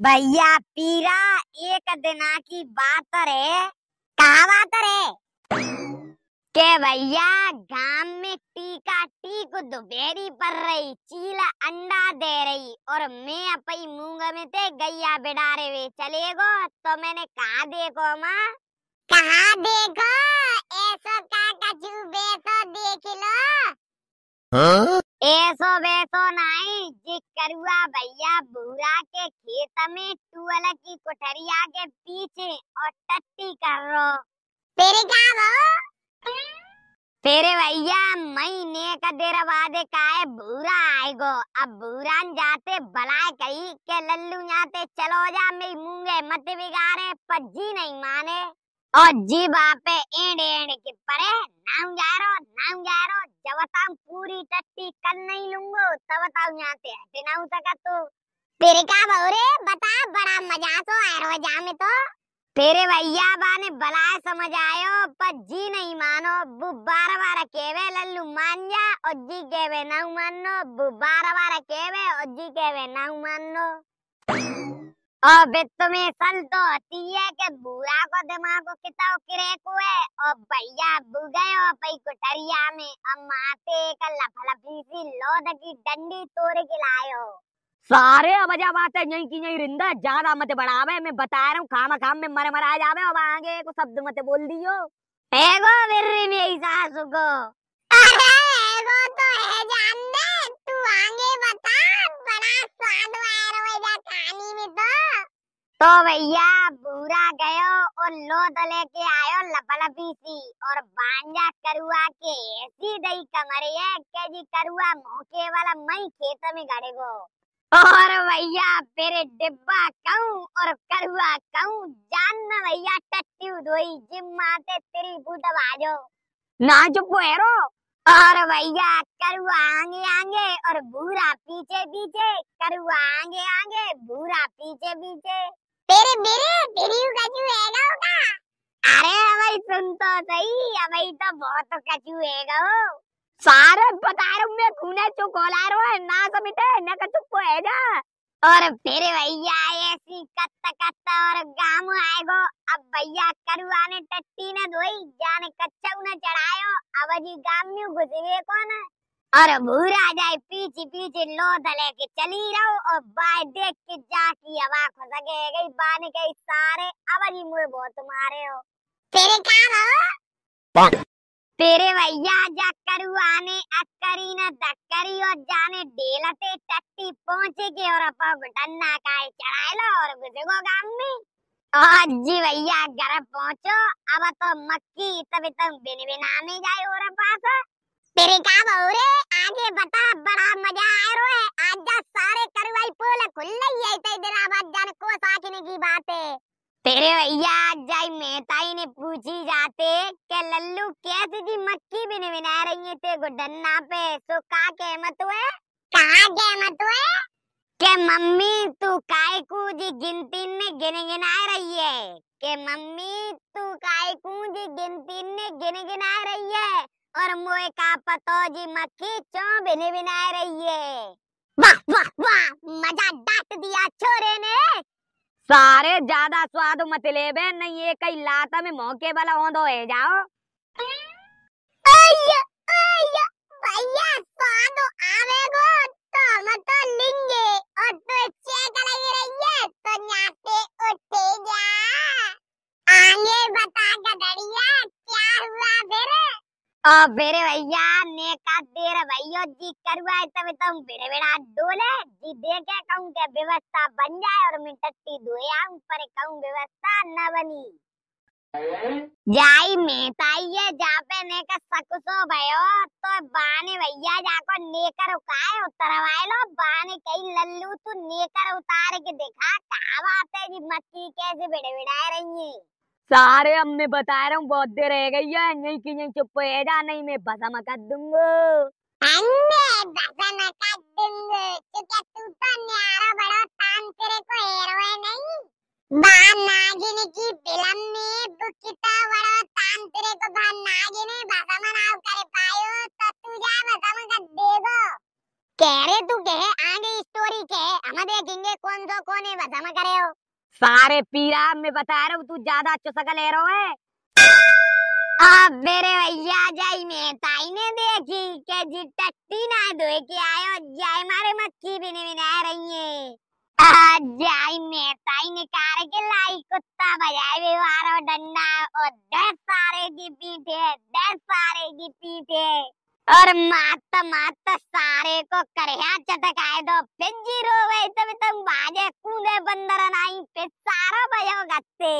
भैया, पीरा एक दिना की बात रे कहा बात रे के भैया गाँव में टीका टीक दुबेरी पर रही, चीला अंडा दे रही, और मैं अपनी मूंग में ते गैया बिडारे वे चलेगो तो मैंने कहा देखो माँ? कहा देखो? ऐसो का कछु बेसो देख लो। ऐसो बेसो नहीं जी करुआ भैया भूरा के खेत में टूअल की कोठरिया के पीछे और टट्टी कर रो। तेरे क्या वो तेरे भैया महीने का देर बाद काहे भूरा आएगो अब भूरान जाते भलाए कही के लल्लू जाते चलो जा मेरी मूँगे मत बिगाड़े पज्जी नहीं माने। और जी बापे एंड एंड के परे नाम जा रो नाम जा रो जब तम पूरी टट्टी कर नहीं लूंगो, तब तब जाते हटे ना सका तो। तेरे का बौरे बता, बड़ा मज़ा तो आयो जा में तो। तेरे भैया बाने बलाए समझ आयो, पर जी नहीं मानो। बु बार बार केवे लल्लू मान जा और जी केवे ना मानो बु बार बार केवे, और जी केवे ना मानो बित में सल तो होती है कि बुरा को दिमाग को कितना किरे को है और भैया बु गए और पई कोठरिया में। अब माते का लफलफी सी लोद की डंडी तोड़ के लायो सारे अबजा बात है यही की यही रिंदा ज़्यादा मत बढ़ावे। मैं बता रहा हूँ खामा खाम में मर मरा जावे और आगे को शब्द मत बोल दियो। एगो बिर्री मेरी सासु को अरे एगो तो है जान दे तू आगे बता बड़ा स्वाद आया रोजा कहानी में तो तो भैया पूरा गयो और लोद लेके आयो लपलपी सी और बांजा करुआ के ऐसी दई कमरी है के जी करुआ मौके वाला मई खेत में गड़ेगो और भैया, तेरे डिब्बा कहूँ और करुआ कहूँ जानना भैया, टट्टी धोई जिम्मा ते तेरी बूट बाजो। ना चुप हेरो और भैया, करुआ आगे आगे और भूरा पीछे पीछे, करुआ आगे आगे भूरा पीछे पीछे। तेरे मेरे तेरी कचू हैगा होगा। अरे भाई सुन तो सही अबई तो बहुत कचू हैगा हो। सारे बता रहा हूँ मैं, खूने चुप होला रो है, ना समिटे न का चुप है जा। और फिर भैया ऐसी कत्ता कत्ता और गाम आएगो अब भैया करुआ ने टट्टी न धोई, जाने कच्चा न चढ़ायो। अब जी गाम में घुसवे कौन और भूरा जाए पीछे पीछे लो दले के चली रहो और बाय देख के जाकी हवा खो सके गई बाने गई सारे अब जी मुझे बहुत मारे हो। तेरे काम हो? तेरे भैया जा करुआ ने अक्करी न दक्करी और जाने डेलते टट्टी पहुँचे के और अपा डन्ना काए चढ़ाए लो और गुजगो गाम में। और जी भैया घर पहुंचो अब तो मक्की तभी तुम बिन बिना में जाए और पास तेरे का बौरे आगे बता, बड़ा मज़ा आ रहा है। आज जा सारे करवाई पोल खुल रही है इतने दिन बाद जाने को साकिने की बात। है तेरे भैया जाई मेहताई ने पूछी जाते के लल्लू कैसे जी मक्की भी नहीं बना रही है ते गुडन्ना पे? तो का कहमत हुए। कहा कहमत हुए? के मम्मी, तू काय को जी गिनती में गिन गिना रही है। के मम्मी, तू काय को जी गिनती में गिन गिना रही है। और मोए का पतो जी मक्खी चो बिने बिनाए रही है। वाह वाह वाह मज़ा डांट दिया छोरे ने। सारे ज़्यादा स्वाद मत लेबे नहीं ये कई लाता में मौके वाला होंदो है जाओ। आया आया भैया स्वाद आवेगो तो हम तो लेंगे और तो चेक लगी रही है तो नाते उठे जा आगे बता गदड़िया क्या हुआ फिर और मेरे भैया ने का देर भैया, जी करवा तब तुम बेड़े बेड़ा डोले जी देखे कहूँ के व्यवस्था बन जाए और मैं टट्टी धोए आऊँ, पर कहूँ व्यवस्था न बनी। जाई मेहताई है, जहाँ पे ने का सकुसो भयो तो बाने भैया जाको नेकर उकाए, उतरवाए लो, बाने कई लल्लू तू नेकर उतार के देखा कहा बात है जी, मक्की कैसे बेड़े बेड़ाए रही है। सारे हमने मैं बता रहा हूँ बहुत देर रह गई है। नहीं की नहीं, चुप है जा नहीं, मैं भसम कर दूँगा। अन्ने बसन कर दूँगा। क्योंकि तू तो न्यारा बड़ा तान, तेरे को हेरो है नहीं बान नागिन की फ़िल्म में बुकिता बड़ा तान, तेरे को बान नागिन भसम नाव कर पायो तो तू जा भसम कर देगो। कह रहे, तू कहे, आगे स्टोरी के हम देखेंगे कौन सो कौन है भसम कर रहे हो। सारे पीरा मैं बता रहा हूँ, तू ज़्यादा चुसक ले रहा है। अब मेरे भैया जाई में ताई ने देखी के जी टट्टी ना धोए के आयो, जाई मारे मक्खी भी नहीं बिना रही है। जाई में ने कार के लाई, कुत्ता बजाए वे वारो डंडा, और दस सारे की पीठे दस सारे की पीठे और मात मात सारे को करया चटकाए दो। फिर ज़ीरो गए तब तुम बाजे कूदे बंदर नाई फिर सारा बजो गत्ते।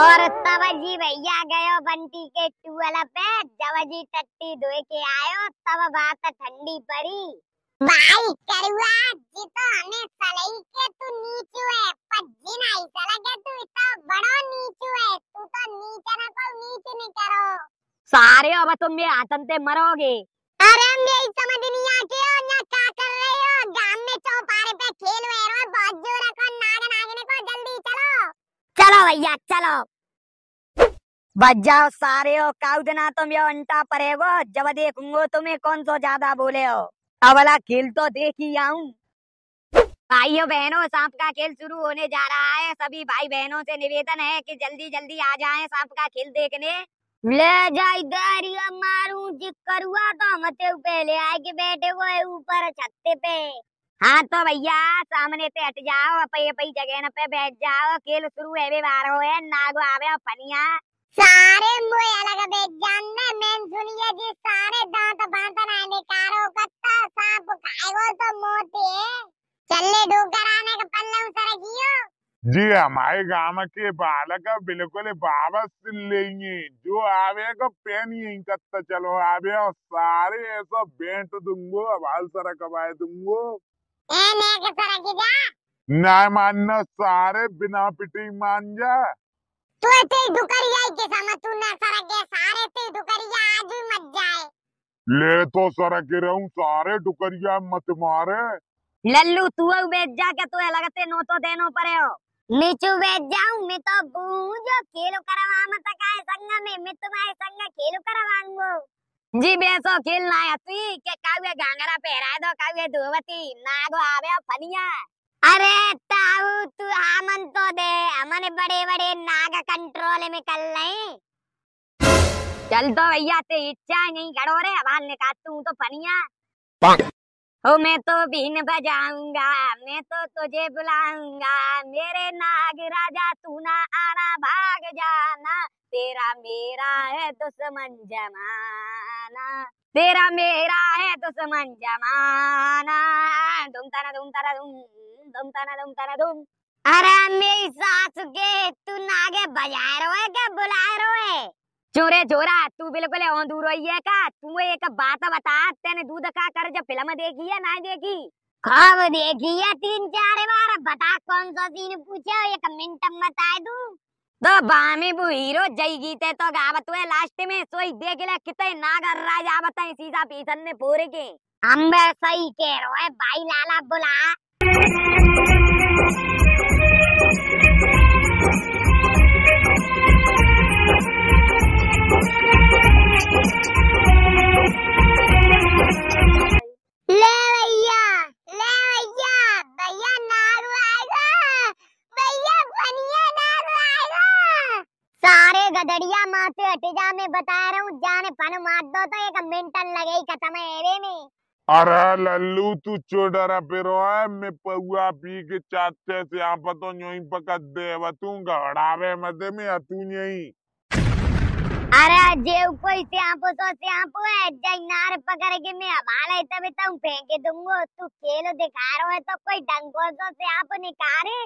और तब जी भैया गयो बंटी के टूअल पे। जब जी टट्टी धोए के आयो तब बात ठंडी पड़ी। भाई, करुआ, जी तो हमें सलई के तू नीचू है पर जी नहीं, सलगे तू इतना बड़ो नीचू है तू तो नीचे ना को नीच नहीं करो। सारे अब तुम ये आतंते मरोगे। अरे हम यही समझ नहीं आके हो या क्या कर रहे हो? गाँव में चौपारे पे खेल रहे हो बहुत ज़ोर को नाग नागने को जल्दी चलो। चलो भैया चलो। बच जाओ सारे हो काउ देना तुम ये अंटा परे वो? जब देखूंगो तुम्हें कौन सो ज़्यादा बोले हो। अवला खेल तो देख ही आऊँ। भाइयों बहनों सांप का खेल शुरू होने जा रहा है। सभी भाई बहनों से निवेदन है कि जल्दी जल्दी आ जाएँ सांप का खेल देखने। ले जाई गाड़िया मारू जी करुआ तो मते पहले आए के बैठे, वो है ऊपर छत्ते पे। हाँ तो भैया, सामने से हट जाओ अपई अपई जगह न पे बैठ जाओ, खेल शुरू है बार हो है, नागो आवे फनिया। सारे मुए अलग बेच जानने, मैंने सुनिए जी, सारे दांत बांत ना निकारो, कत्ता, सांप खाएगो तो मोते चले डोकर आने का पल्ला उतर गियो जी हमारे गाँव के बालक बिल्कुल वापस लेंगे। जो आवेगा पेन यहीं कत्ता चलो आवे और सारे ऐसा बेंट दूंगो बाल सरा कबाए दूंगो। ने के मानना सारे बिना पिटी मान जा। तू ते दुकरिया के समझ तू ना सर के सारे ते दुकरिया आज ही मत जाए ले तो सरा के रहूँ सारे डुकरिया मत मारे। लल्लू तू बेच जा के तू लगते नो तो देनो परे हो? नीचू बैठ जाऊँ मैं तो बूझो खेलो करवा मत काए संग में मैं तुम्हारे संग खेलो करवाऊंगो। जी बेसो खेलना है तू के कावे घांगरा पहरा दो कावे धोवती नागो आवे फनिया। अरे ताऊ तू आमन तो दे हमने बड़े बड़े नाग कंट्रोल में कर ले। चल तो भैया ते इच्छा नहीं खड़ो रे अब ने काटू तो फनिया। हो मैं तो बीन बजाऊँगा मैं तो तुझे बुलाऊँगा मेरे नाग राजा तू ना आना भाग जाना तेरा मेरा है दुश्मन जमाना तेरा मेरा है दुश्मन जमाना दुम तारा दुम तारा दुम दुम तारा दुम तारा दुम अरे मेरी सास के तू नागे बजाए रहे क्या बुलाए रहे चोरे जोरा तू बिल्कुल दूर रही है का? तू एक बात बता तेने दूध का कर जब फ़िल्म देखी है ना देखी? कब देखी है? तीन चार बार। बता कौन सा सीन पूछे एक मिनट में बता दू। तो बामी बु हीरो जय गीते तो गावत हुए लास्ट में सोई देख ले कितने नागर राजा बताए सीधा पीछन ने पूरे के। हम सही कह रहे भाई लाला बुला। बता रहा हूँ जाने पन मार दो तो एक मिनटन लगे ही खत्म है एवे में अरे लल्लू तू चोडरा पिरो है मैं पौआ पी के चाचे से आप तो यूँ पकड़ दे तू गड़ावे मत में तू यही अरे जेव कोई श्याम्पू तो श्याम्पू है जैनार पकड़ के मैं हमारे तब तुम फेंके दूंगो तू खेल दिखा रहा है तो कोई डंको तो श्याम्पू निकाले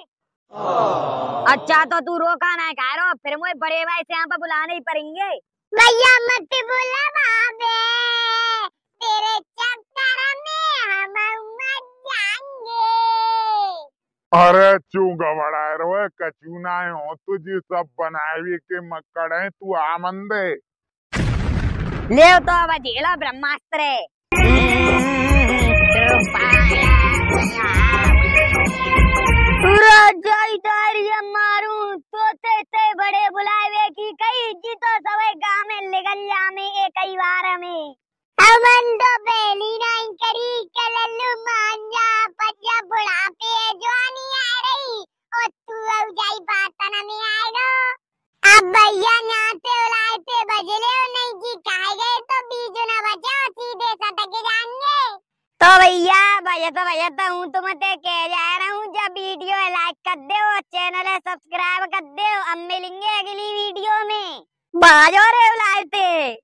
अच्छा तो तू रोका ना कारो फिर मुझे बड़े भाई से यहाँ पर बुलाने ही पड़ेंगे भैया मत बोला बाबे। तेरे चक्कर में हम मर जाएँगे। अरे चू गवड़ा रो कचू ना हो तुझे सब बनाए के मक्कड़ है तू आमंदे ले तो अब झेलो ब्रह्मास्त्र राजा इधर मारू तो ते ते बड़े बुलावे की कई जी तो सवे कल्ला में, एक बार में। अमन तो पहली नाइन करी कलल्लू मांजा पजा बुढ़ापे, जवानी आ रही। ओ तू अब जाई बात ना में आएगा अब भैया नाते उलाए पे बजले हो नहीं जी काहे गए तो बीजो ना बचाओ, सीधे सटके जाएँगे। तो भैया भैया तो भैया तो हूँ तुम तो ते कह जा रहा हूँ, जब वीडियो लाइक कर दो चैनल सब्सक्राइब कर दो अब मिलेंगे अगली वीडियो में। बाजो रे बुलाते